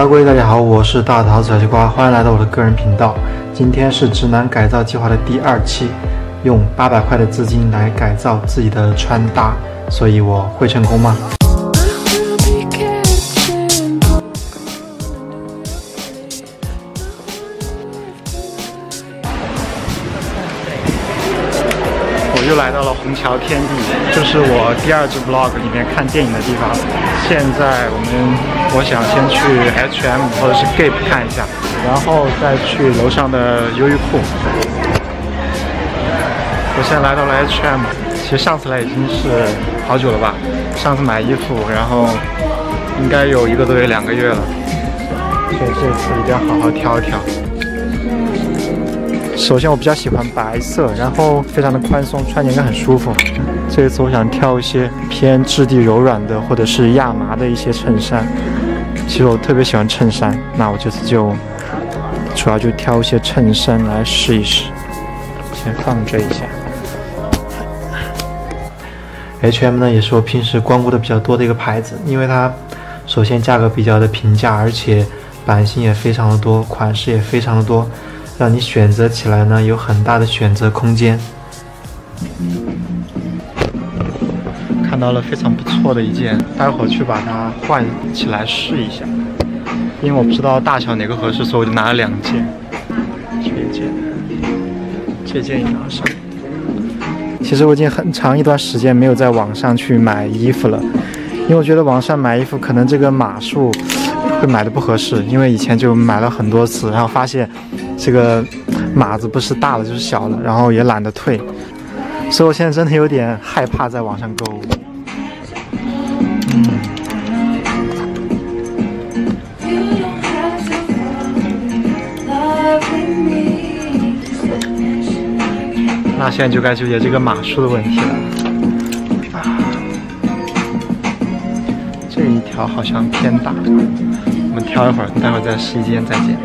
各位大家好，我是大桃小西瓜，欢迎来到我的个人频道。今天是直男改造计划的第二期，用八百块的资金来改造自己的穿搭，所以我会成功吗？我又来到了虹桥天地，就是我第二支 vlog 里面看电影的地方。现在我们，我想先去 H&M 或者是 Gap 看一下，然后再去楼上的优衣库。我现在来到了 H&M，其实上次来已经是好久了吧？上次买衣服，然后应该有一个多月、两个月了，所以这次一定要好好挑一挑。首先我比较喜欢白色，然后非常的宽松，穿起来应该很舒服。这一次我想挑一些偏质地柔软的，或者是亚麻的一些衬衫。其实我特别喜欢衬衫，那我这次就主要就挑一些衬衫来试一试。先放这一下。H&M 呢，也是我平时光顾的比较多的一个牌子，因为它首先价格比较的平价，而且版型也非常的多，款式也非常的多。让你选择起来呢，有很大的选择空间。看到了非常不错的一件，待会儿去把它换起来试一下。因为我不知道大小哪个合适，所以我就拿了两件。这一件，这件也拿上。其实我已经很长一段时间没有在网上去买衣服了，因为我觉得网上买衣服可能这个码数会买的不合适，因为以前就买了很多次，然后发现。这个码子不是大了就是小了，然后也懒得退，所以我现在真的有点害怕在网上购物。那现在就该纠结这个码数的问题了。这一条好像偏大，我们挑一会儿，待会儿在试衣间再见。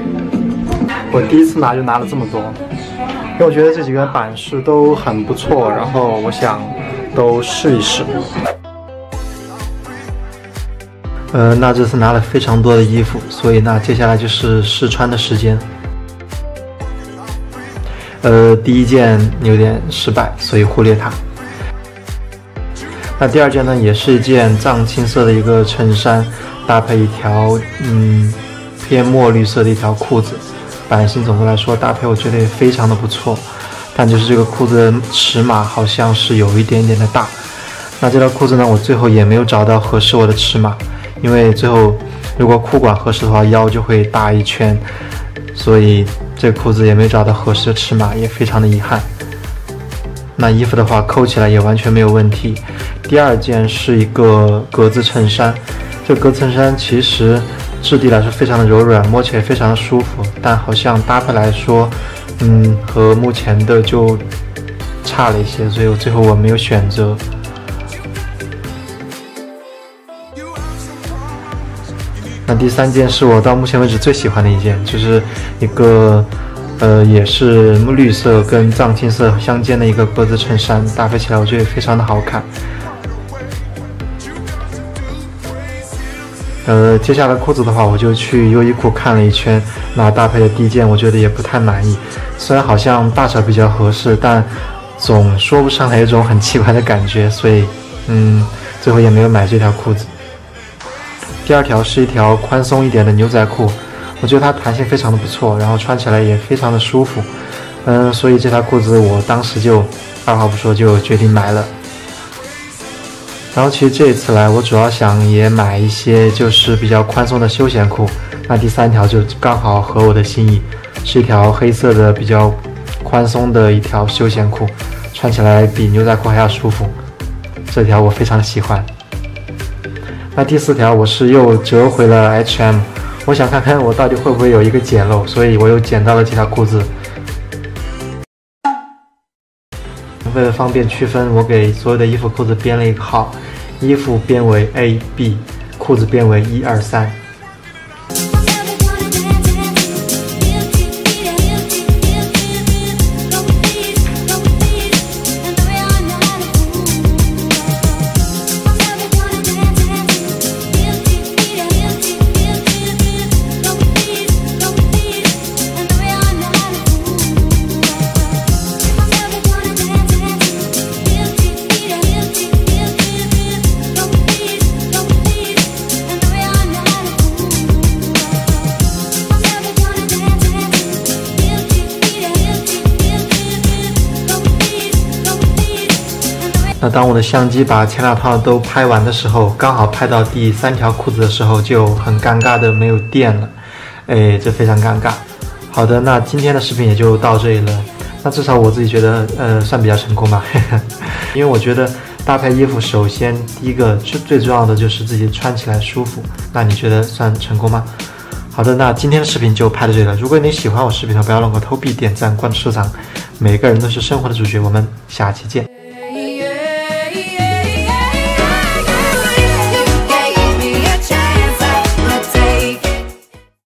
我第一次拿就拿了这么多，因为我觉得这几个版式都很不错，然后我想都试一试。呃，那这次拿了非常多的衣服，所以那接下来就是试穿的时间。呃，第一件有点失败，所以忽略它。那第二件呢，也是一件藏青色的一个衬衫，搭配一条嗯偏墨绿色的一条裤子。版型总的来说搭配我觉得也非常的不错，但就是这个裤子的尺码好像是有一点点的大。那这条裤子呢，我最后也没有找到合适我的尺码，因为最后如果裤管合适的话，腰就会大一圈，所以这裤子也没找到合适的尺码，也非常的遗憾。那衣服的话扣起来也完全没有问题。第二件是一个格子衬衫，这格子衬衫其实。质地来说非常的柔软，摸起来非常的舒服，但好像搭配来说，嗯，和目前的就差了一些，所以我最后我没有选择。那第三件是我到目前为止最喜欢的一件，就是一个呃，也是绿色跟藏青色相间的一个格子衬衫，搭配起来我觉得非常的好看。呃，接下来裤子的话，我就去优衣库看了一圈，那搭配的第一件我觉得也不太满意，虽然好像大小比较合适，但总说不上来一种很奇怪的感觉，所以，嗯，最后也没有买这条裤子。第二条是一条宽松一点的牛仔裤，我觉得它弹性非常的不错，然后穿起来也非常的舒服，嗯，所以这条裤子我当时就二话不说就决定买了。然后其实这一次来，我主要想也买一些就是比较宽松的休闲裤。那第三条就刚好合我的心意，是一条黑色的比较宽松的一条休闲裤，穿起来比牛仔裤还要舒服。这条我非常喜欢。那第四条我是又折回了 H&M，我想看看我到底会不会有一个捡漏，所以我又捡到了这条裤子。为了方便区分，我给所有的衣服裤子编了一个号，衣服编为 A B，裤子编为一二三。那当我的相机把前两套都拍完的时候，刚好拍到第三条裤子的时候，就很尴尬的没有电了，哎，这非常尴尬。好的，那今天的视频也就到这里了。那至少我自己觉得，呃，算比较成功吧。因为我觉得搭配衣服，首先第一个最最重要的就是自己穿起来舒服。那你觉得算成功吗？好的，那今天的视频就拍到这里了。如果你喜欢我视频的话，不要忘了投币、点赞、关注、收藏。每个人都是生活的主角，我们下期见。